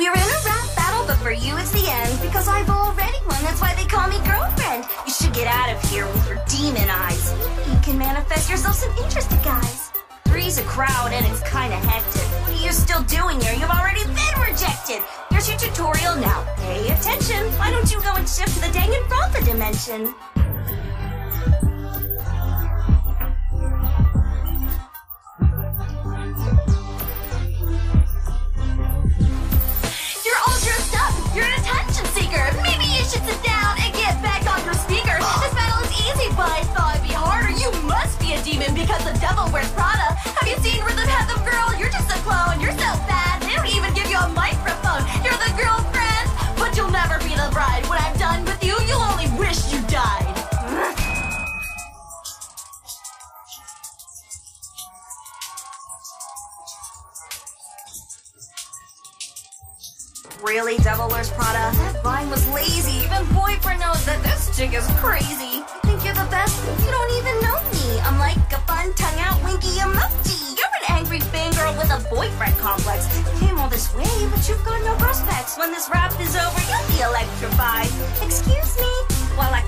We're in a rap battle, but for you it's the end because I've already won. That's why they call me girlfriend. You should get out of here with your demon eyes. You can manifest yourself some interesting guys. Three's a crowd and it's kinda hectic. What are you still doing here? You've already been rejected. Here's your tutorial now. Pay attention. Why don't you go and shift to the Danganronpa dimension? Should sit down and get back on your speaker. This battle is easy, but I thought it'd be harder. You must be a demon because the devil wears Prada. Have you seen Rhythm Heaven Girl? You're just a clone. You're so bad. They don't even give you a microphone. You're the girlfriend, but you'll never be the bride. When I'm done with you, you'll only wish you died. Really, Devil Wears Prada? That line was chick is crazy. You think you're the best? You don't even know me. I'm like a fun tongue out winky emoji. You're an angry fangirl with a boyfriend complex. You came all this way, but you've got no prospects. When this rap is over, you'll be electrified. Excuse me while I.